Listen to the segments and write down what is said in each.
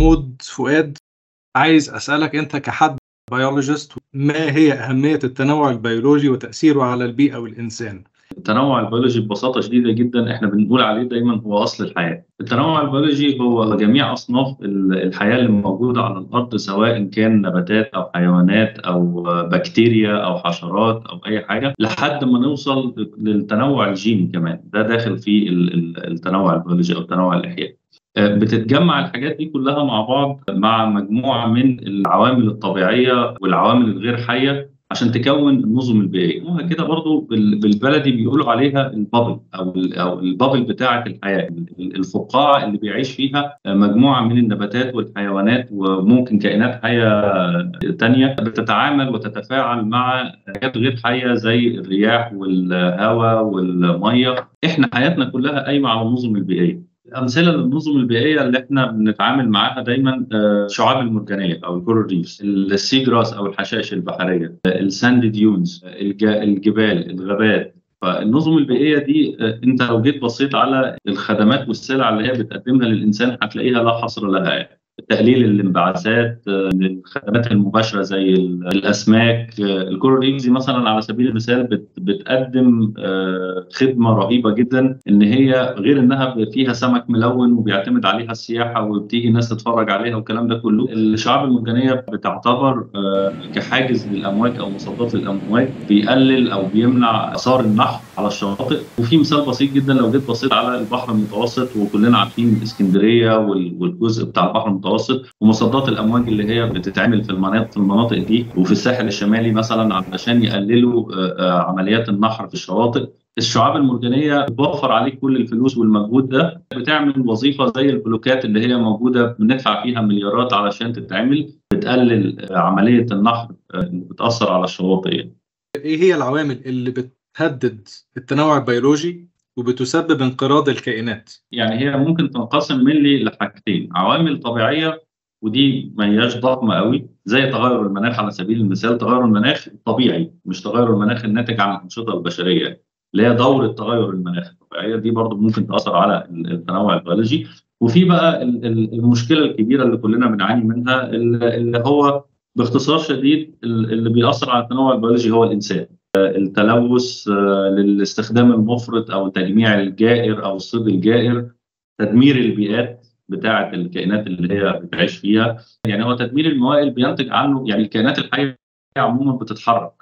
محمود فؤاد عايز أسألك أنت كحد biologist ما هي أهمية التنوع البيولوجي وتأثيره على البيئة والإنسان التنوع البيولوجي ببساطة شديدة جدا إحنا بنقول عليه دايما هو أصل الحياة. التنوع البيولوجي هو جميع أصناف الحياة اللي موجودة على الأرض سواء كان نباتات أو حيوانات أو بكتيريا أو حشرات أو أي حاجة لحد ما نوصل للتنوع الجيني كمان ده داخل في التنوع البيولوجي أو التنوع الاحيائي. بتتجمع الحاجات دي كلها مع بعض مع مجموعة من العوامل الطبيعية والعوامل الغير حية عشان تكون النظم البيئيه وكده برضو بالبلدي بيقولوا عليها البابل أو أو البابل بتاعة الحياة. الفقاعة اللي بيعيش فيها مجموعة من النباتات والحيوانات وممكن كائنات حية تانية بتتعامل وتتفاعل مع حاجات غير حية زي الرياح والهواء والمية. إحنا حياتنا كلها قايمة على النظم البيئية. امثله للنظم البيئية اللي إحنا بنتعامل معاها دايما الشعاب المرجانية أو ال coral reefs ال seagrass أو الحشائش البحرية ال sand dunes الجبال الغابات فالنظم البيئية دي أنت لو جيت بصيت على الخدمات والسلع اللي هي بتقدمها للإنسان هتلاقيها لا حصر لها يعني. تقليل الانبعاثات الخدمات المباشرة زي الأسماك ال coral reefs مثلا على سبيل المثال بتقدم خدمة رهيبة جدا إن هي غير إنها فيها سمك ملون وبيعتمد عليها السياحة وبتيجي ناس تتفرج عليها والكلام ده كله. الشعاب المرجانية بتعتبر كحاجز للأمواج أو مصدات للأمواج بيقلل أو بيمنع آثار النحر على الشواطئ. وفي مثال بسيط جدا لو جيت بصيت على البحر المتوسط وكلنا عارفين إسكندرية والجزء بتاع البحر المتوسط ومصدات الأمواج اللي هي بتتعمل في المناطق المناطق دي وفي الساحل الشمالي مثلا علشان يقللوا عمليات النحر في الشواطئ الشعاب المرجانية بتوفر عليك كل الفلوس والمجهود ده بتعمل وظيفة زي البلوكات اللي هي موجودة بندفع فيها مليارات علشان تتعمل بتقلل عملية النحر اللي بتأثر على الشواطئ يعني. إيه هي العوامل اللي بتهدد التنوع البيولوجي وبتسبب انقراض الكائنات. يعني هي ممكن تنقسم mainly لحاجتين عوامل طبيعية ودي ما هياش ضخمة قوي زي تغير المناخ على سبيل المثال. تغير المناخ الطبيعي مش تغير المناخ الناتج عن الأنشطة البشرية اللي هي دوره تغير المناخ الطبيعية. دي برضو ممكن تأثر على التنوع البيولوجي. وفي بقى المشكلة الكبيرة اللي كلنا بنعاني منها اللي هو باختصار شديد اللي بيأثر على التنوع البيولوجي هو الإنسان. التلوث للاستخدام المفرط أو تجميع الجائر أو الصيد الجائر تدمير البيئات بتاعة الكائنات اللي هي بتعيش فيها. يعني هو تدمير الموائل بينتج عنه يعني الكائنات الحية عموما بتتحرك.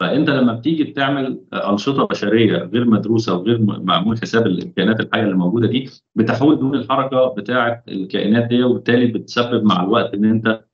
فأنت لما بتيجي بتعمل أنشطة بشرية غير مدروسة وغير معمول حساب الكائنات الحية اللي موجودة دي بتحول دون الحركة بتاعة الكائنات دي وبالتالي بتسبب مع الوقت إن أنت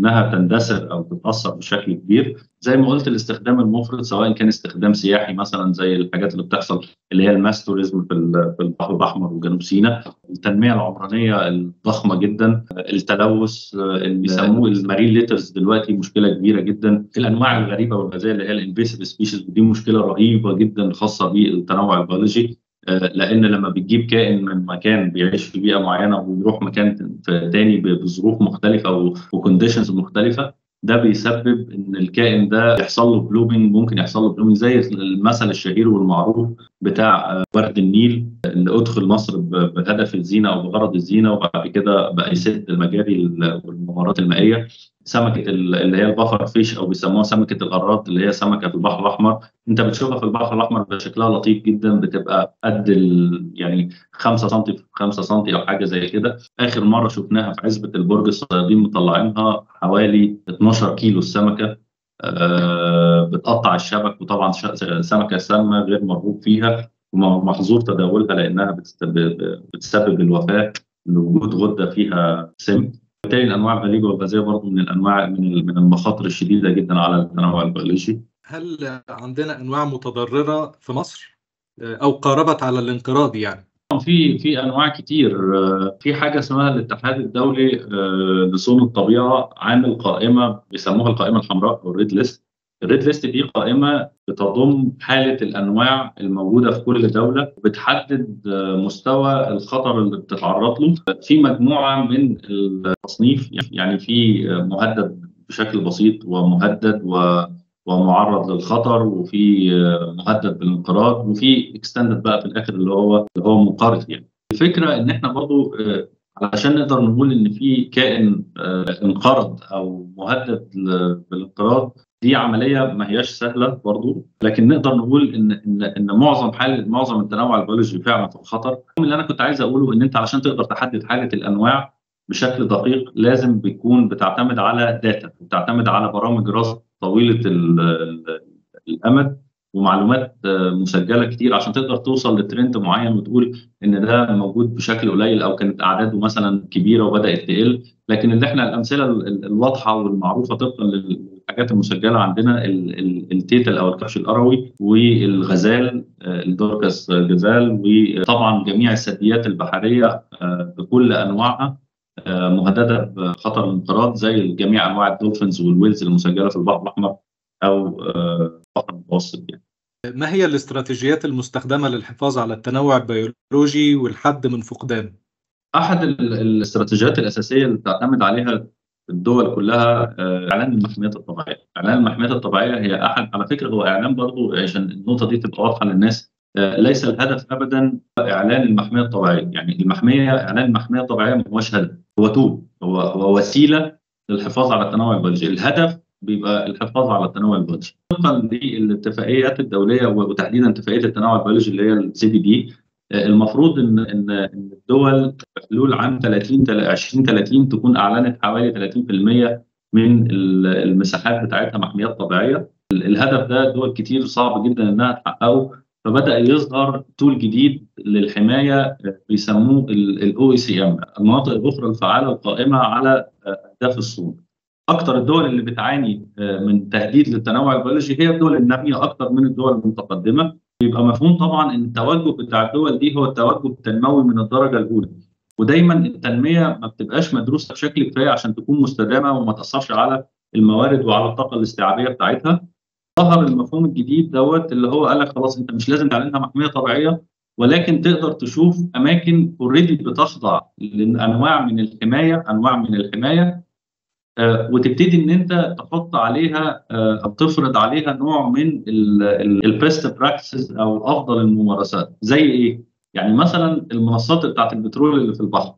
إنها تندثر أو تتأثر بشكل كبير زي ما قلت الاستخدام المفرط سواء كان استخدام سياحي مثلا زي الحاجات اللي بتحصل اللي هي ال mass tourism في البحر الأحمر وجنوب سيناء. التنمية العمرانية الضخمة جدا. التلوث اللي بيسموه ال marine litters دلوقتي مشكلة كبيرة جدا. الأنواع الغريبة والغازية اللي هي ال invasive species ودي مشكلة رهيبة جدا خاصة بالتنوع البيولوجي. لأن لما بتجيب كائن من مكان بيعيش في بيئة معينة ويروح مكان تاني بظروف مختلفة و conditions مختلفة ده بيسبب إن الكائن ده يحصل له blooming ممكن يحصل له blooming زي المثل الشهير والمعروف بتاع ورد النيل اللي أدخل مصر بهدف الزينة أو بغرض الزينة وبعد كده بقى يسد المجاري والممرات المائية. سمكة اللي هي ال puffer fish أو بيسموها سمكة القراض اللي هي سمكة البحر الأحمر. أنت بتشوفها في البحر الأحمر شكلها لطيف جدا بتبقى قد يعني 5 سم في 5 سم أو حاجة زي كده. آخر مرة شفناها في عزبة البرج الصيادين مطلعينها حوالي 12 كيلو السمكة. أه بتقطع الشبك وطبعا سمكة سامة غير مرغوب فيها ومحظور تداولها لأنها بتسبب الوفاة لوجود غدة فيها سم. بالتالي الأنواع الغريبه والغازيه برضه من الأنواع من من المخاطر الشديدة جدا على التنوع البيولوجي. هل عندنا أنواع متضررة في مصر أو قاربت على الانقراض يعني؟ في في أنواع كتير في حاجة اسمها الاتحاد الدولي لصون الطبيعة عامل قائمة بيسموها القائمة الحمراء أو ال red list ال red list دي قائمة بتضم حالة الأنواع الموجودة في كل دولة بتحدد مستوى الخطر اللي بتتعرض له. في مجموعة من التصنيف يعني في مهدد بشكل بسيط ومهدد و ومعرض للخطر وفي مهدد بالانقراض وفي extincted بقى في الآخر اللي هو اللي هو منقرض يعني. الفكرة إن إحنا برضو علشان نقدر نقول إن في كائن انقرض أو مهدد بالانقراض دي عملية ما هياش سهلة برضو لكن نقدر نقول إن إن إن معظم حال معظم التنوع البيولوجي فعلا في الخطر. اللي أنا كنت عايز أقوله إن أنت علشان تقدر تحدد حالة الأنواع بشكل دقيق لازم بيكون بتعتمد على data بتعتمد على برامج رصد طويلة الأمد ومعلومات مسجلة كتير عشان تقدر توصل لترند معين وتقول إن ده موجود بشكل قليل أو كانت أعداده مثلا كبيرة وبدأت تقل. لكن اللي إحنا الأمثلة الواضحة والمعروفة طبقا للحاجات المسجلة عندنا التيتل أو الكبش الأروي والغزال ال Dorcas gazelle وطبعا جميع الثدييات البحرية بكل أنواعها مهددة بخطر الانقراض زي جميع أنواع ال dolphins وال whales المسجلة في البحر الأحمر أو البحر المتوسط يعني. ما هي الاستراتيجيات المستخدمة للحفاظ على التنوع البيولوجي والحد من فقدانه؟ أحد الاستراتيجيات الأساسية اللي بتعتمد عليها الدول كلها إعلان المحميات الطبيعية، إعلان المحميات الطبيعية هي أحد على فكرة هو إعلان برضه عشان النقطة دي تبقى واضحة للناس ليس الهدف ابدا إعلان المحمية الطبيعية، يعني المحمية إعلان المحمية الطبيعية ما هوش هدف، هو tool هو هو وسيلة للحفاظ على التنوع البيولوجي، الهدف بيبقى الحفاظ على التنوع البيولوجي. طبقا للاتفاقيات الدولية وتحديدا اتفاقية التنوع البيولوجي اللي هي ال CBD المفروض ان ان إن الدول في حلول عام 30 2030 تكون أعلنت حوالي 30% من المساحات بتاعتها محميات طبيعية. الهدف ده دول كتير صعب جدا إنها تحققه فبدأ يظهر tool جديد للحماية بيسموه ال OECM المناطق الأخرى الفعالة القائمة على أهداف الصون أكثر الدول اللي بتعاني من تهديد للتنوع البيولوجي هي الدول النامية أكثر من الدول المتقدمة. بيبقى مفهوم طبعا إن التوجه بتاع الدول دي هو التوجه التنموي من الدرجة الأولى. ودايما التنمية ما بتبقاش مدروسة بشكل كفاية عشان تكون مستدامة وما تأثرش على الموارد وعلى الطاقة الاستيعابية بتاعتها. ظهر المفهوم الجديد دوت اللي هو قال لك خلاص أنت مش لازم تعلنها محمية طبيعية ولكن تقدر تشوف أماكن already بتخضع لأنواع من الحماية أنواع من الحماية. وتبتدي إن أنت تحط عليها آه أو تفرض عليها نوع من ال best practices أو أفضل الممارسات. زي إيه؟ يعني مثلا المنصات بتاعت البترول اللي في البحر.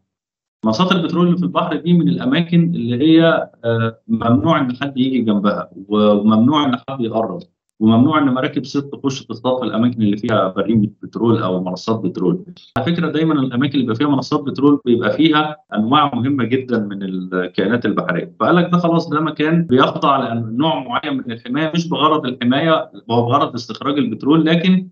منصات البترول اللي في البحر دي من الأماكن اللي هي آه ممنوع إن حد يجي جنبها وممنوع إن حد يقرب. وممنوع إن مراكب صيد تخش تصطاد الأماكن اللي فيها بريمه بترول أو منصات بترول. على فكرة دايما الأماكن اللي بيبقى فيها منصات بترول بيبقى فيها أنواع مهمة جدا من الكائنات البحرية، فقال لك ده خلاص ده مكان بيخضع لنوع معين من الحماية مش بغرض الحماية هو بغرض استخراج البترول لكن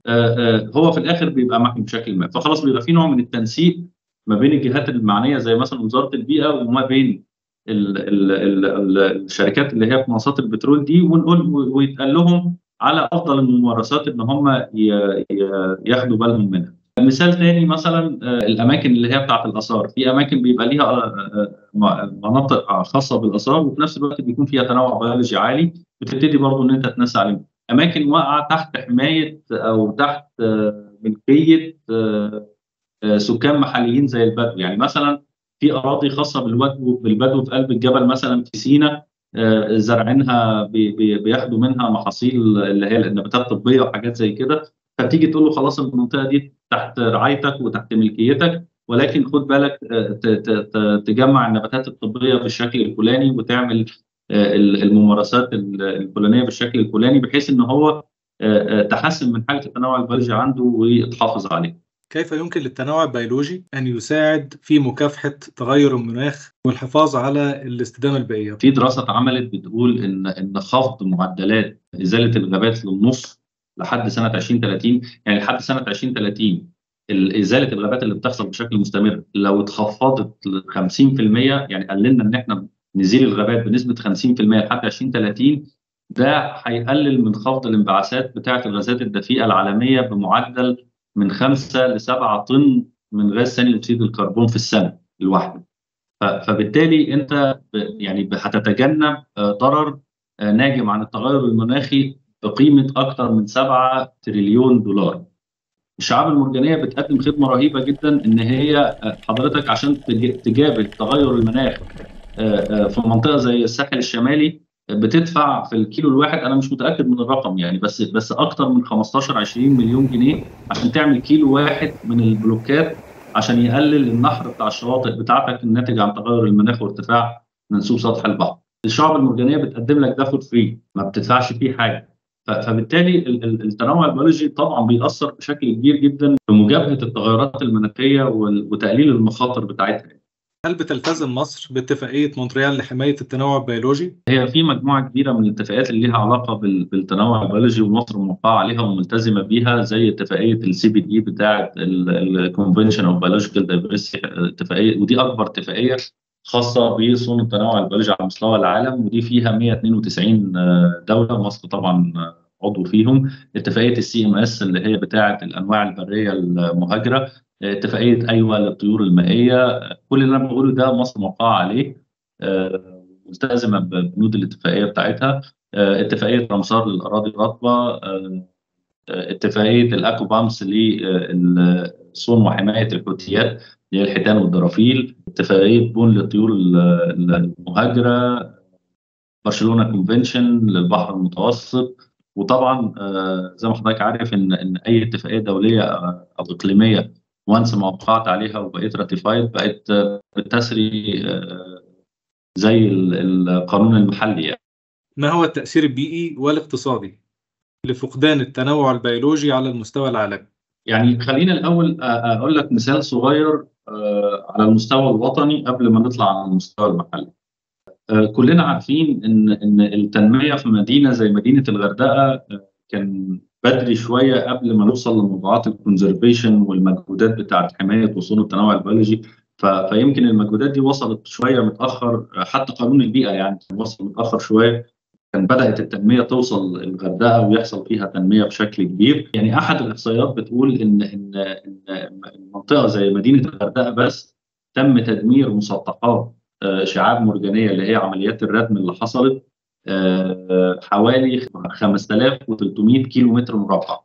هو في الآخر بيبقى محمي بشكل ما، فخلاص بيبقى في نوع من التنسيق ما بين الجهات المعنية زي مثلا وزارة البيئة وما بين ال ال ال الشركات اللي هي في منصات البترول دي ونقول ويتقال لهم على أفضل الممارسات إن هم ياخدوا بالهم منها. مثال ثاني مثلا الأماكن اللي هي بتاعت الآثار، في أماكن بيبقى ليها مناطق خاصة بالآثار وفي نفس الوقت بيكون فيها تنوع بيولوجي عالي بتبتدي برضه إن أنت تنسى عليهم. أماكن واقعة تحت حماية أو تحت ملكيه سكان محليين زي البدو، يعني مثلا في أراضي خاصة بالبدو بالبدو في قلب الجبل مثلا في سينا زارعينها بياخدوا منها محاصيل اللي هي النباتات الطبية وحاجات زي كده فتيجي تقول له خلاص المنطقة دي تحت رعايتك وتحت ملكيتك ولكن خد بالك تجمع النباتات الطبية بالشكل الفلاني وتعمل الممارسات الفلانية بالشكل الفلاني بحيث إن هو تحسن من حالة التنوع البيولوجي عنده وتحافظ عليه. كيف يمكن للتنوع البيولوجي أن يساعد في مكافحة تغير المناخ والحفاظ على الاستدامة البيئية؟ في دراسة اتعملت بتقول إن إن خفض معدلات إزالة الغابات للنص لحد سنة 2030 يعني لحد سنة 2030 إزالة الغابات اللي بتحصل بشكل مستمر لو اتخفضت ل 50% يعني قللنا إن إحنا نزيل الغابات بنسبة 50% لحد 2030 ده هيقلل من خفض الانبعاثات بتاعة الغازات الدفيئة العالمية بمعدل من 5 ل 7 طن من غاز ثاني اكسيد الكربون في السنة الواحده فبالتالي انت يعني هتتجنب ضرر ناجم عن التغير المناخي بقيمة أكثر من 7 تريليون دولار. الشعاب المرجانية بتقدم خدمة رهيبة جدا إن هي حضرتك عشان تجابه تغير المناخ في منطقة زي الساحل الشمالي بتدفع في الكيلو الواحد أنا مش متأكد من الرقم يعني بس بس أكتر من 15 20 مليون جنيه عشان تعمل كيلو واحد من البلوكات عشان يقلل النحر بتاع الشواطئ بتاعتك الناتج عن تغير المناخ وارتفاع منسوب سطح البحر. الشعب المرجانية بتقدم لك ده for free ما بتدفعش فيه حاجة. فبالتالي التنوع البيولوجي طبعا بيأثر بشكل كبير جدا في مجابهه التغيرات المناخية وتقليل المخاطر بتاعتها. هل بتلتزم مصر باتفاقية مونتريال لحماية التنوع البيولوجي؟ هي في مجموعة كبيرة من الاتفاقيات اللي ليها علاقة بالتنوع البيولوجي ومصر موقعة عليها وملتزمة بيها زي اتفاقية ال CBD بتاعه ال Convention of Biological اتفاقية ودي أكبر اتفاقية خاصة بصون التنوع البيولوجي على مستوى العالم ودي فيها 192 دولة مصر طبعا عضو فيهم اتفاقية ال CMS اللي هي بتاعه الأنواع البرية المهاجرة اتفاقيه AEWA للطيور المائية. كل اللي أنا بقوله ده مصر موقعة عليه. ملتزمه ببنود الاتفاقية بتاعتها. اتفاقية رمسار للأراضي الرطبة. اتفاقية ال ACCOBAMS للصون وحماية الحوتيات اللي هي الحيتان والدرافيل. اتفاقية بون للطيور المهاجرة. برشلونة Convention للبحر المتوسط. وطبعا زي ما حضرتك عارف إن إن أي اتفاقية دولية أو إقليمية once ما وقعت عليها وبقيت ratified بقت بتسري زي القانون المحلي يعني. ما هو التأثير البيئي والاقتصادي لفقدان التنوع البيولوجي على المستوى العالمي؟ يعني خلينا الأول أقول لك مثال صغير على المستوى الوطني قبل ما نطلع على المستوى المحلي. كلنا عارفين إن إن التنمية في مدينة زي مدينة الغردقة كان بدري شوية قبل ما نوصل لموضوعات ال conservation والمجهودات بتاعة حماية وصون التنوع البيولوجي. فيمكن المجهودات دي وصلت شوية متأخر حتى قانون البيئة يعني وصل متأخر شوية. كان بدأت التنمية توصل الغردقة ويحصل فيها تنمية بشكل كبير. يعني أحد الإحصائيات بتقول ان ان ان منطقة زي مدينة الغردقة بس تم تدمير مسطحات شعاب مرجانية اللي هي عمليات الردم اللي حصلت. حوالي 5300 كيلو متر مربع.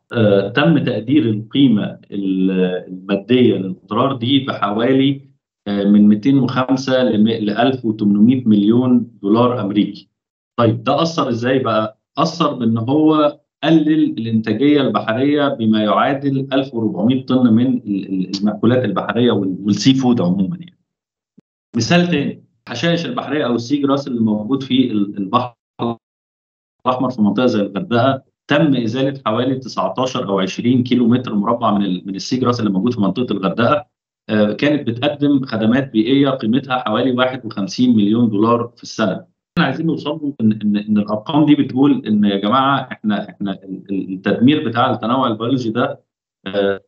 تم تقدير القيمة المادية للأضرار دي بحوالي من 205 ل 1800 مليون دولار أمريكي. طيب ده أثر إزاي بقى؟ أثر بإن هو قلل الإنتاجية البحرية بما يعادل 1400 طن من المأكولات البحرية وال seafood عموما يعني. مثال تاني الحشائش البحرية أو ال seagrass اللي موجود في البحر الاحمر في منطقة زي الغردقة تم إزالة حوالي 19 أو 20 كيلو متر مربع من من ال seagrass اللي موجود في منطقة الغردقة كانت بتقدم خدمات بيئية قيمتها حوالي 51 مليون دولار في السنة. إحنا عايزين نوصل ان ان إن الأرقام دي بتقول إن يا جماعة إحنا إحنا التدمير بتاع التنوع البيولوجي ده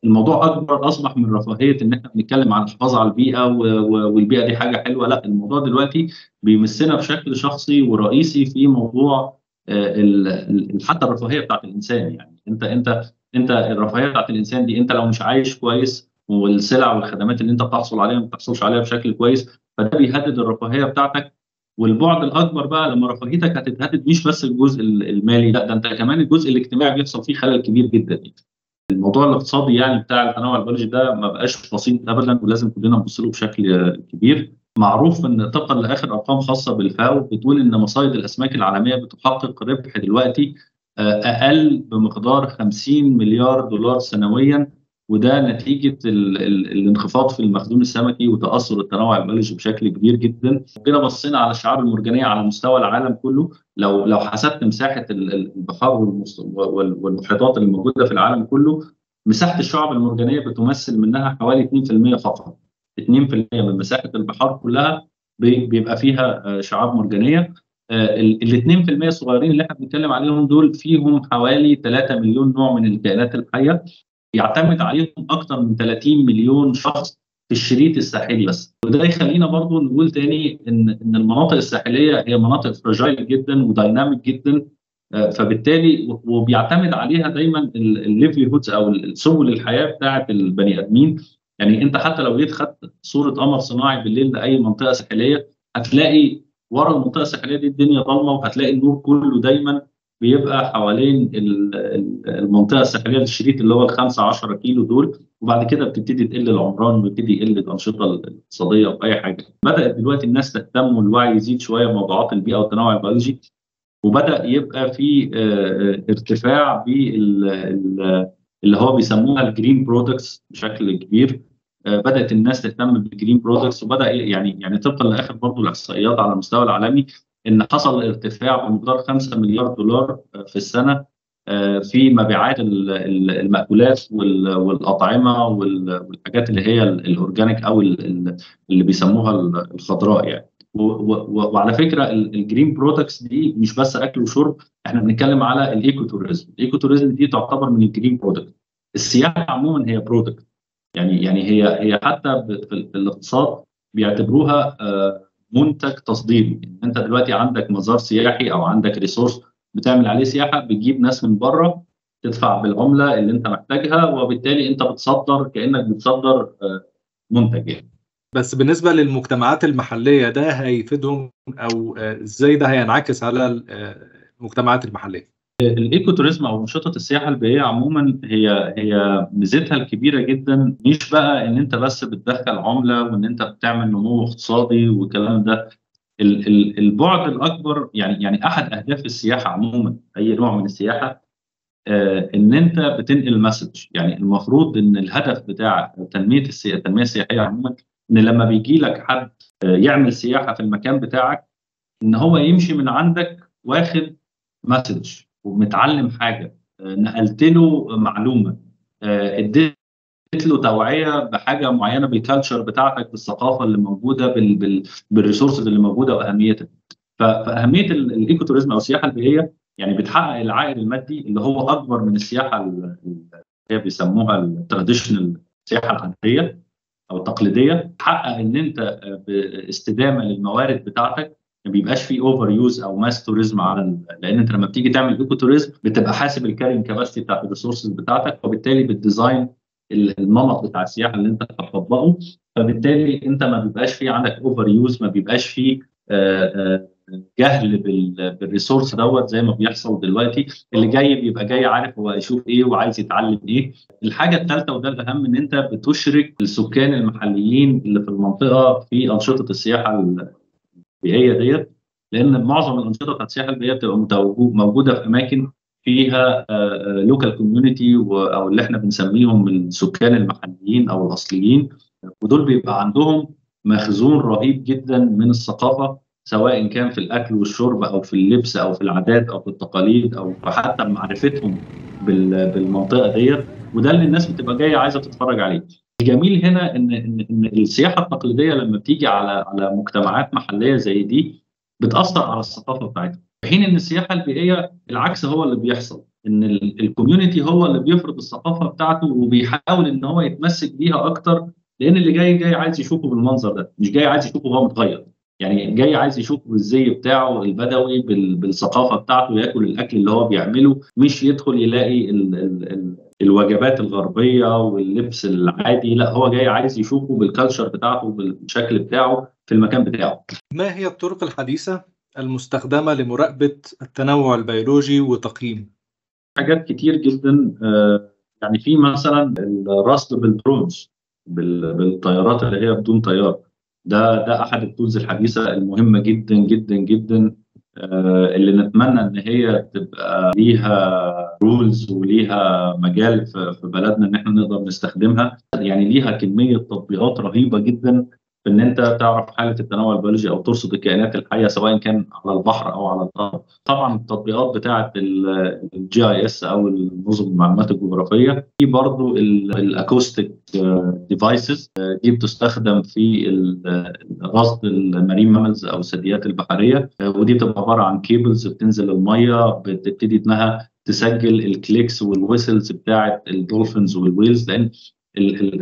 الموضوع أكبر أصبح من رفاهية إن إحنا بنتكلم عن الحفاظ على البيئة والبيئة دي حاجة حلوة لا الموضوع دلوقتي بيمسنا بشكل شخصي ورئيسي في موضوع حتى الرفاهية بتاعت الإنسان يعني. انت انت أنت الرفاهية بتاعت الإنسان دي أنت لو مش عايش كويس والسلع والخدمات اللي أنت بتحصل عليها ما بتحصلش عليها بشكل كويس فده بيهدد الرفاهية بتاعتك. والبعد الأكبر بقى لما رفاهيتك هتتهدد مش بس الجزء المالي لا ده أنت كمان الجزء الاجتماعي بيحصل فيه خلل كبير جدا يعني. الموضوع الاقتصادي يعني بتاع التنوع البيولوجي ده ما بقاش بسيط ابدا ولازم كلنا نبص له بشكل كبير. معروف إن طبقا لآخر أرقام خاصة بالفاو بتقول إن مصايد الأسماك العالمية بتحقق ربح دلوقتي أقل بمقدار 50 مليار دولار سنويا وده نتيجة ال ال الانخفاض في المخزون السمكي وتأثر التنوع البيولوجي بشكل كبير جدا. كده بصينا على الشعاب المرجانية على مستوى العالم كله. لو لو حسبت مساحة البحار والمحيطات اللي موجودة في العالم كله مساحة الشعاب المرجانية بتمثل منها حوالي 2% فقط. 2% من مساحة البحار كلها بيبقى فيها شعاب مرجانية. ال 2% الصغيرين اللي إحنا بنتكلم عليهم دول فيهم حوالي 3 مليون نوع من الكائنات الحية. يعتمد عليهم أكثر من 30 مليون شخص في الشريط الساحلي بس. وده يخلينا برضو نقول تاني ان إن المناطق الساحلية هي مناطق فراجايل جدا ودايناميك جدا. فبالتالي وبيعتمد عليها دايما ال livelihoods أو سبل الحياة بتاعة البني آدمين. يعني انت حتى لو جيت خدت صورة قمر صناعي بالليل لأي منطقة ساحلية هتلاقي ورا المنطقة الساحلية دي الدنيا ضلمة وهتلاقي النور كله دايما بيبقى حوالين المنطقة الساحلية الشريط اللي هو ال 5 10 كيلو دول وبعد كده بتبتدي تقل العمران ويبتدي يقل الأنشطة الاقتصادية أو اي حاجة. بدأت دلوقتي الناس تهتم والوعي يزيد شوية بموضوعات البيئة والتنوع البيولوجي وبدأ يبقى في ارتفاع بال اللي هو بيسموها ال green products بشكل كبير. بدأت الناس تهتم بال green products وبدأ يعني يعني طبقا لآخر برضه الاحصائيات على المستوى العالمي إن حصل ارتفاع بمقدار 5 مليار دولار في السنة في مبيعات المأكولات والأطعمة والحاجات اللي هي ال organic أو اللي بيسموها الخضراء يعني. وعلى فكرة ال green products دي مش بس أكل وشرب إحنا بنتكلم على ال ecotourism ال ecotourism دي تعتبر من ال green product السياحة عموما هي product يعني يعني هي هي حتى في الاقتصاد بيعتبروها منتج تصديري. أنت دلوقتي عندك مزار سياحي أو عندك resource بتعمل عليه سياحة بتجيب ناس من بره تدفع بالعملة اللي أنت محتاجها وبالتالي أنت بتصدر كأنك بتصدر منتج يعني. بس بالنسبة للمجتمعات المحلية ده هيفيدهم أو إزاي ده هينعكس على المجتمعات المحلية؟ ال eco-tourism أو أنشطة السياحة البيئية عموما هي هي ميزتها الكبيرة جدا مش بقى إن أنت بس بتدخل عملة وإن أنت بتعمل نمو اقتصادي والكلام ده البعد الأكبر يعني يعني أحد أهداف السياحة عموما أي نوع من السياحة آه إن أنت بتنقل message يعني المفروض إن الهدف بتاع تنمية السياحه التنمية السياحية عموما إن لما بيجي لك حد آه يعمل سياحة في المكان بتاعك إن هو يمشي من عندك واخد message ومتعلم حاجة آه نقلت له معلومة اديت له توعية بحاجة معينة بال culture بتاعتك بالثقافة اللي موجودة بال بال بال resources اللي موجودة وأهميتها. فأهمية ال eco-tourism أو السياحة البيئيه يعني بتحقق العائد المادي اللي هو أكبر من السياحة اللي هي بيسموها ال traditional السياحه العاديه أو التقليديه تحقق إن أنت باستدامة للموارد بتاعتك ما بيبقاش في over use أو mass tourism على لأن أنت لما بتيجي تعمل eco-tourism بتبقى حاسب ال carrying capacity بتاعت ال resources بتاعتك وبالتالي بال design النمط بتاع السياحة اللي أنت هتطبقه فبالتالي أنت ما بيبقاش في عندك over use ما بيبقاش في جهل بال resource دوت زي ما بيحصل دلوقتي. اللي جاي بيبقى جاي عارف هو يشوف إيه وعايز يتعلم إيه. الحاجة الثالثه وده الأهم إن أنت بتشرك السكان المحليين اللي في المنطقة في أنشطة السياحة البيئيه ديت. لأن معظم الأنشطة بتاعت السياحة البيئيه بتبقى موجودة في أماكن فيها local community أو اللي إحنا بنسميهم السكان المحليين أو الأصليين. ودول بيبقى عندهم مخزون رهيب جدا من الثقافة سواء كان في الأكل والشرب أو في اللبس أو في العادات أو في التقاليد أو حتى معرفتهم بالمنطقة ديت وده اللي الناس بتبقى جاية عايزة تتفرج عليه. الجميل هنا ان ان إن السياحة التقليدية لما بتيجي على على مجتمعات محلية زي دي بتأثر على الثقافة بتاعتها. في حين إن السياحة البيئية العكس هو اللي بيحصل إن الكوميونتي هو اللي بيفرض الثقافة بتاعته وبيحاول إن هو يتمسك بيها أكتر لأن اللي جاي جاي عايز يشوفه بالمنظر ده مش جاي عايز يشوفه وهو متغير يعني جاي عايز يشوف الزي بتاعه البدوي بالثقافة بتاعته ياكل الأكل اللي هو بيعمله مش يدخل يلاقي ال ال ال الوجبات الغربية واللبس العادي لا هو جاي عايز يشوفه بال culture بتاعته بالشكل بتاعه في المكان بتاعه. ما هي الطرق الحديثة المستخدمة لمراقبة التنوع البيولوجي وتقييمه حاجات كتير جدا يعني في مثلا الرصد بال drones بالطيارات اللي هي بدون طيار. ده ده أحد ال tools الحديثة المهمة جدا جدا جدا اللي نتمنى إن هي تبقى ليها rules وليها مجال في بلدنا إن إحنا نقدر نستخدمها. يعني ليها كمية تطبيقات رهيبة جدا في إن أنت تعرف حالة التنوع البيولوجي أو ترصد الكائنات الحية سواء كان على البحر أو على الأرض. طبعا التطبيقات بتاعة ال GIS أو نظم المعلومات الجغرافية في برضه ال acoustic devices دي بتستخدم في رصد ال marine mammals أو الثدييات البحرية ودي بتبقى عبارة عن cables بتنزل المية بتبتدي إنها تسجل ال clicks وال whistles بتاعة ال dolphins وال whales لأن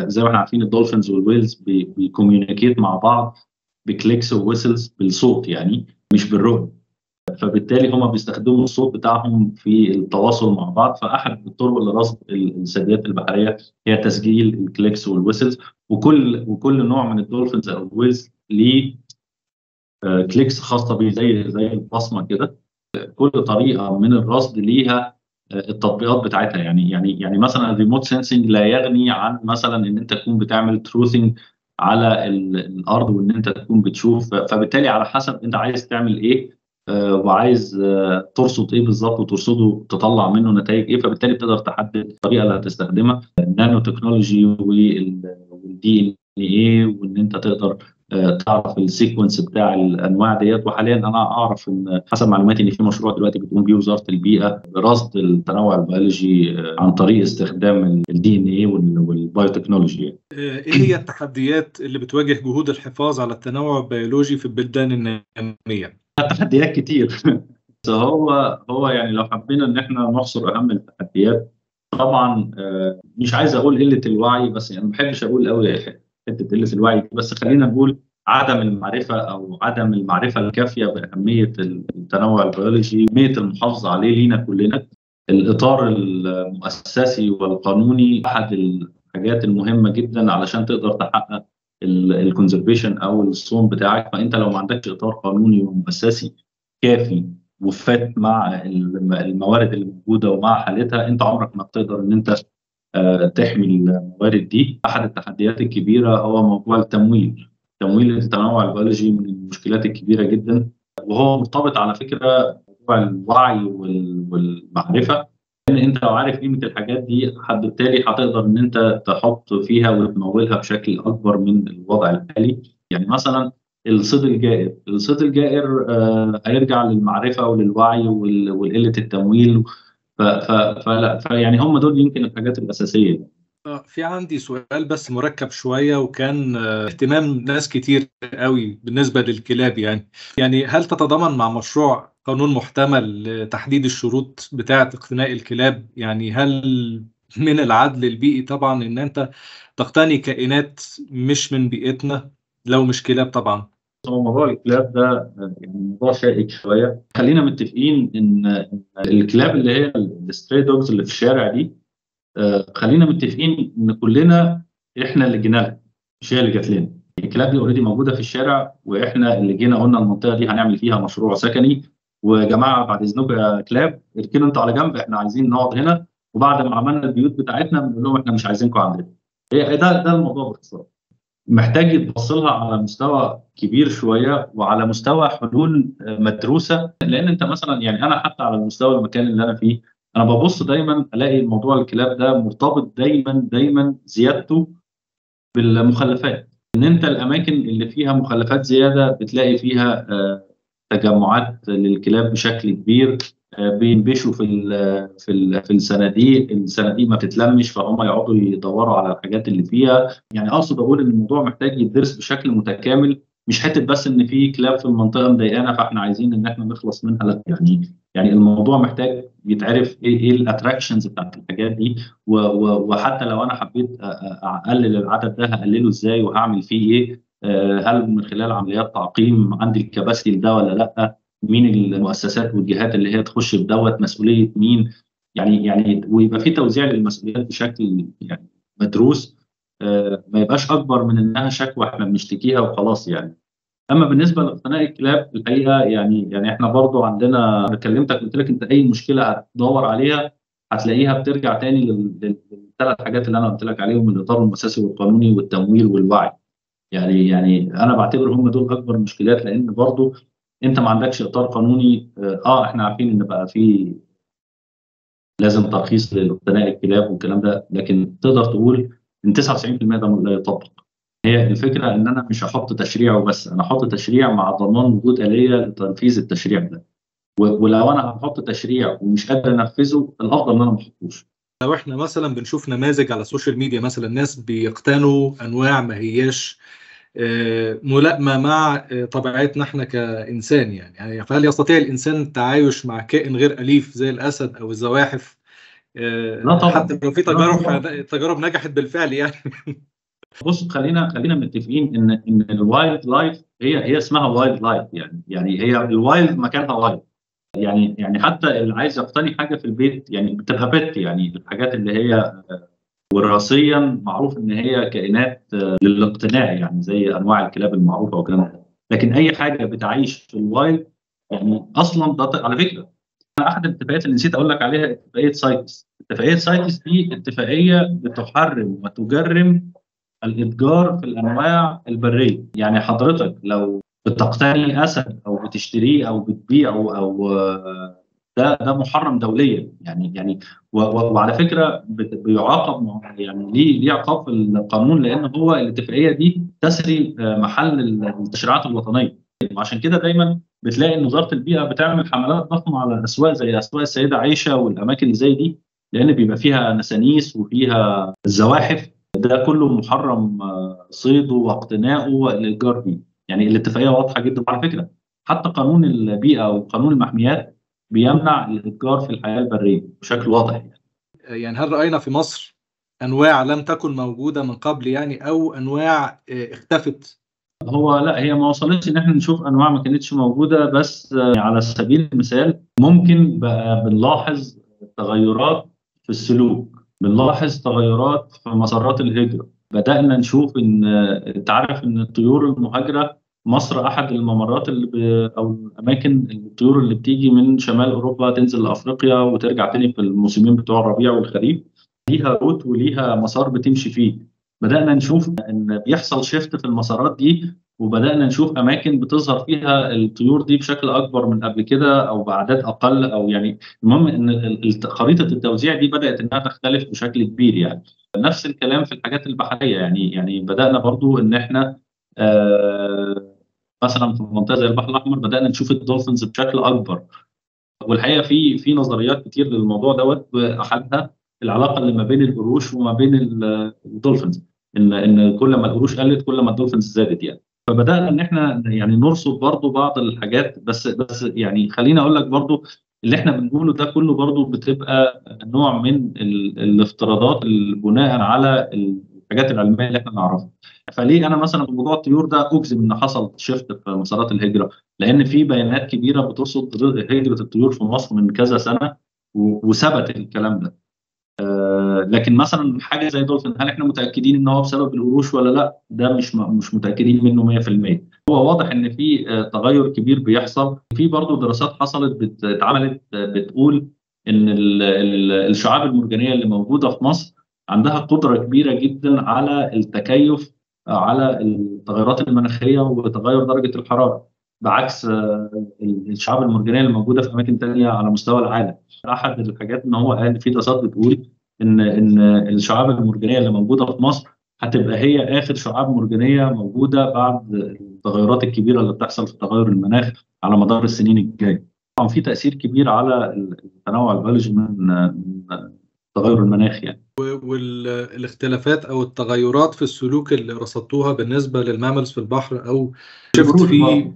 زي ما إحنا عارفين ال dolphins وال whales بي communicate مع بعض ب clicks و whistles بالصوت يعني مش بالرؤية. فبالتالي هم بيستخدموا الصوت بتاعهم في التواصل مع بعض. فأحد الطرق لرصد الثدييات البحرية هي تسجيل ال clicks وال whistles. وكل وكل نوع من ال dolphins أو ال whales ليه clicks خاصة بيه زي زي البصمة كده. كل طريقة من الرصد ليها التطبيقات بتاعتها. يعني يعني يعني مثلا ال remote sensing لا يغني عن مثلا إن أنت تكون بتعمل truthing على الأرض وإن أنت تكون بتشوف. فبالتالي على حسب أنت عايز تعمل إيه وعايز ترصد إيه بالظبط وترصده تطلع منه نتائج إيه فبالتالي بتقدر تحدد الطريقة اللي هتستخدمها. النانو تكنولوجي والجي ال DNA وإن أنت تقدر تعرف ال sequence بتاع الأنواع ديت. وحاليا أنا أعرف إن حسب معلوماتي إن في مشروع دلوقتي بتقوم بيه وزارة البيئة برصد التنوع البيولوجي عن طريق استخدام ال DNA وال biotechnology إيه هي التحديات اللي بتواجه جهود الحفاظ على التنوع البيولوجي في البلدان النامية؟ التحديات كتير. هو هو يعني لو حبينا إن إحنا نحصر أهم التحديات طبعا مش عايز أقول قلة الوعي بس يعني ما بحبش أقول قوي حتة قله الوعي بس خلينا نقول عدم المعرفة أو عدم المعرفة الكافية بأهمية التنوع البيولوجي أهمية المحافظة عليه لينا كلنا. الإطار المؤسسي والقانوني أحد الحاجات المهمة جدا علشان تقدر تحقق ال conservation أو الصون بتاعك. فأنت لو ما عندكش إطار قانوني ومؤسسي كافي وفات مع الموارد اللي موجودة ومع حالتها أنت عمرك ما بتقدر إن أنت تحمي الموارد دي. أحد التحديات الكبيرة هو موضوع التمويل. تمويل التنوع البيولوجي من المشكلات الكبيرة جدا. وهو مرتبط على فكرة موضوع الوعي والمعرفة. ان أنت لو عارف قيمة الحاجات دي بالتالي هتقدر إن أنت تحط فيها وتمولها بشكل أكبر من الوضع الحالي. يعني مثلا الصيد الجائر. الصيد الجائر آه هيرجع للمعرفة وللوعي وقله التمويل فلا فيعني هم دول يمكن الحاجات الأساسية. في عندي سؤال بس مركب شوية وكان اهتمام ناس كتير قوي بالنسبة للكلاب يعني. يعني هل تتضامن مع مشروع قانون محتمل لتحديد الشروط بتاعة اقتناء الكلاب؟ يعني هل من العدل البيئي طبعا إن أنت تقتني كائنات مش من بيئتنا؟ لو مش كلاب طبعا. هو موضوع الكلاب ده يعني موضوع شائك شوية. خلينا متفقين إن الكلاب اللي هي ال stray dogs اللي في الشارع دي خلينا متفقين إن كلنا إحنا اللي جينا لها مش هي اللي جات لنا. الكلاب دي already موجودة في الشارع وإحنا اللي جينا قلنا المنطقة دي هنعمل فيها مشروع سكني. ويا جماعة بعد إذنكم يا كلاب اركنوا أنتوا على جنب إحنا عايزين نقعد هنا. وبعد ما عملنا البيوت بتاعتنا بنقول لهم إحنا مش عايزينكم عندنا. ده ده الموضوع باختصار. محتاج يتبص لها على مستوى كبير شوية وعلى مستوى حلول مدروسة. لأن أنت مثلا يعني أنا حتى على المستوى المكان اللي أنا فيه أنا ببص دايما ألاقي موضوع الكلاب ده مرتبط دايما دايما زيادته بالمخلفات. إن أنت الأماكن اللي فيها مخلفات زيادة بتلاقي فيها تجمعات للكلاب بشكل كبير. بينبشوا في ال في ال في الصناديق الصناديق ما بتتلمش فهم يقعدوا يدوروا على الحاجات اللي فيها. يعني أقصد أقول إن الموضوع محتاج يدرس بشكل متكامل مش حتة بس إن في كلاب في المنطقة مضايقانا فإحنا عايزين إن إحنا نخلص منها لأ. يعني يعني الموضوع محتاج يتعرف إيه إيه الاتراكشنز بتاعت الحاجات دي وحتى لو أنا حبيت أقلل العدد ده هقلله إزاي وهعمل فيه إيه؟ هل من خلال عمليات تعقيم عندي الكباسيتي لده ولا لأ؟ مين المؤسسات والجهات اللي هي تخش بدوت مسؤولية مين؟ يعني يعني ويبقى في توزيع للمسؤوليات بشكل يعني مدروس ما يبقاش أكبر من إنها شكوى إحنا بنشتكيها وخلاص يعني. أما بالنسبة لاقتناء الكلاب الحقيقة يعني يعني إحنا برضو عندنا كلمتك قلت لك أنت أي مشكلة هتدور عليها هتلاقيها بترجع تاني للثلاث حاجات اللي أنا قلت لك عليهم الإطار المؤسسي والقانوني والتمويل والوعي. يعني يعني أنا بعتبر هم دول أكبر مشكلات لأن برضو انت ما عندكش اطار قانوني آه إحنا عارفين ان بقى في لازم ترخيص لاقتناء الكلاب والكلام ده لكن تقدر تقول إن 99% ده لا يطبق. هي الفكرة إن أنا مش هحط تشريع وبس أنا أحط تشريع مع ضمان وجود آلية لتنفيذ التشريع ده. ولو أنا هحط تشريع ومش قادر أنفذه الأفضل إن أنا ما أحطوش. لو إحنا مثلا بنشوف نماذج على السوشيال ميديا مثلا ناس بيقتنوا أنواع ما هياش ملائمة مع طبيعتنا إحنا كإنسان يعني. يعني فهل يستطيع الإنسان التعايش مع كائن غير أليف زي الأسد أو الزواحف؟ لا طبعا. حتى لو في تجارب تجارب نجحت بالفعل يعني. بص خلينا خلينا متفقين إن إن ال wild life هي هي اسمها wild life يعني. يعني هي ال wild مكانها wild. يعني يعني حتى اللي عايز يقتني حاجة في البيت يعني بتبقى بيت يعني الحاجات اللي هي وراثيا معروف إن هي كائنات للاقتناء يعني زي أنواع الكلاب المعروفة والكلام ده. لكن أي حاجة بتعيش في ال wild يعني أصلا ده على فكرة أحد الاتفاقيات اللي نسيت أقول لك عليها اتفاقية CITES اتفاقية CITES دي اتفاقية بتحرم وتجرم الإتجار في الأنواع البرية. يعني حضرتك لو بتقتني أسد أو بتشتريه أو بتبيعه أو ده ده محرم دوليا. يعني يعني وعلى فكرة بيعاقب يعني ليه ليه عقاب في القانون؟ لأن هو الاتفاقية دي تسري محل التشريعات الوطنية. وعشان كده دايما بتلاقي إن وزارة البيئة بتعمل حملات ضخمة على أسواق زي أسواق السيدة عائشه والأماكن اللي زي دي لأن بيبقى فيها نسانيس وفيها الزواحف. ده كله محرم صيده واقتناؤه والاتجار بيه. يعني الاتفاقية واضحة جدا. وعلى فكرة حتى قانون البيئة وقانون المحميات بيمنع الإتجار في الحياة البرية بشكل واضح يعني. يعني هل رأينا في مصر أنواع لم تكن موجودة من قبل يعني أو أنواع اختفت هو لا هي ما وصلتش إن إحنا نشوف أنواع ما كانتش موجودة بس على سبيل المثال ممكن بقى بنلاحظ تغيرات في السلوك بنلاحظ تغيرات في مسارات الهجرة بدأنا نشوف إن أنت عارف إن الطيور المهاجرة مصر أحد الممرات اللي ب... أو الأماكن الطيور اللي بتيجي من شمال أوروبا تنزل لافريقيا وترجع تاني في الموسمين بتوع الربيع والخريف. ليها روت وليها مسار بتمشي فيه. بدأنا نشوف إن بيحصل شيفت في المسارات دي وبدأنا نشوف أماكن بتظهر فيها الطيور دي بشكل أكبر من قبل كده أو بأعداد أقل أو يعني المهم إن خريطة التوزيع دي بدأت إنها تختلف بشكل كبير يعني. نفس الكلام في الحاجات البحرية يعني يعني بدأنا برضو إن إحنا مثلا في منطقة زي البحر الأحمر بدأنا نشوف ال dolphins بشكل أكبر. والحقيقة في في نظريات كتير للموضوع دوت احدها العلاقة اللي ما بين القروش وما بين ال dolphins. إن إن كل ما القروش قلت كل ما ال dolphins زادت يعني. فبدأنا إن إحنا يعني نرصد برضو بعض الحاجات بس بس يعني خليني أقول لك برضو اللي إحنا بنقوله ده كله برضو بتبقى نوع من الافتراضات البناء على الحاجات العلمية اللي إحنا نعرفها فليه أنا مثلا في موضوع الطيور ده أجزم إن حصل شيفت في مسارات الهجرة لأن في بيانات كبيرة بترصد هجرة الطيور في مصر من كذا سنة وثبت الكلام ده آه لكن مثلا حاجة زي دولفين هل إحنا متأكدين إن هو بسبب القروش ولا لأ؟ ده مش مش متأكدين منه 100%. هو واضح إن في آه تغير كبير بيحصل، في برضه دراسات حصلت اتعملت بتقول إن ال ال الشعاب المرجانية اللي موجودة في مصر عندها قدرة كبيرة جدا على التكيف على التغيرات المناخية وتغير درجة الحرارة. بعكس الشعاب المرجانية اللي موجودة في أماكن ثانية على مستوى العالم. أحد الحاجات إن هو قال في دراسات بتقول إن إن الشعاب المرجانية اللي موجودة في مصر هتبقى هي آخر شعاب مرجانية موجودة بعد التغيرات الكبيرة اللي بتحصل في تغير المناخ على مدار السنين الجاية. طبعا في تأثير كبير على التنوع البيولوجي من التغير المناخي يعني. والاختلافات أو التغيرات في السلوك اللي رصدتوها بالنسبة لل mammals في البحر أو shift في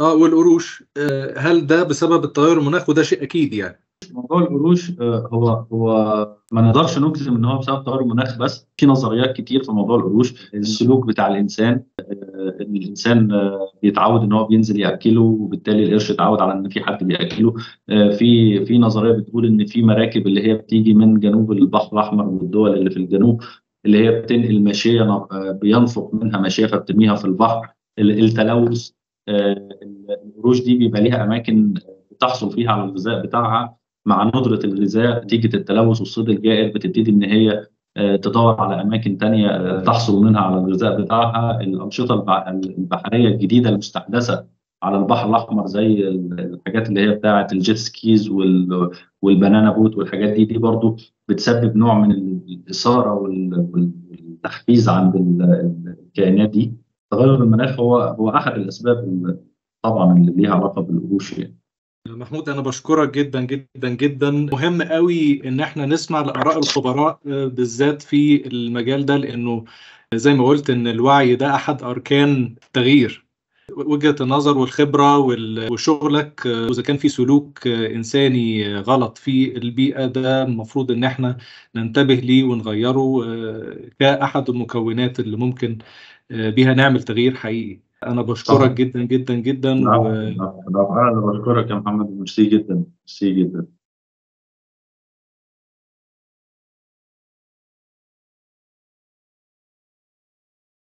آه والقروش. آه هل ده بسبب التغير المناخ؟ وده شيء أكيد يعني. موضوع القروش آه هو هو ما نقدرش نجزم إن هو بسبب تغير المناخ بس في نظريات كتير في موضوع القروش السلوك بتاع الإنسان آه إن الإنسان آه بيتعود إن هو بينزل يأكله وبالتالي القرش اتعود على إن في حد بيأكله. في في نظرية بتقول إن في مراكب اللي هي بتيجي من جنوب البحر الأحمر والدول اللي في الجنوب اللي هي بتنقل ماشيه بينفق منها ماشيه فبترميها في البحر. التلوث القروش دي بيبقى ليها أماكن بتحصل فيها على الغذاء بتاعها. مع ندرة الغذاء نتيجة التلوث والصيد الجائر بتبتدي إن هي تدور على أماكن تانية تحصل منها على الغذاء بتاعها الأنشطة البحرية الجديدة المستحدثة على البحر الأحمر زي الحاجات اللي هي بتاعة ال jet skis وال banana boat والحاجات دي دي برضو بتسبب نوع من الإثارة والتحفيز عند الكائنات دي تغير المناخ هو هو أحد الأسباب طبعا اللي ليها علاقة بالقروش يعني. محمود أنا بشكرك جدا جدا جدا. مهم قوي إن إحنا نسمع لآراء الخبراء بالذات في المجال ده لأنه زي ما قلت إن الوعي ده أحد أركان التغيير. وجهة النظر والخبرة وشغلك وإذا كان في سلوك إنساني غلط في البيئة ده المفروض إن إحنا ننتبه ليه ونغيره كأحد المكونات اللي ممكن بيها نعمل تغيير حقيقي. أنا بشكرك جدا جدا جدا و... أنا بشكرك يا محمد ميرسي جدا ميرسي جدا.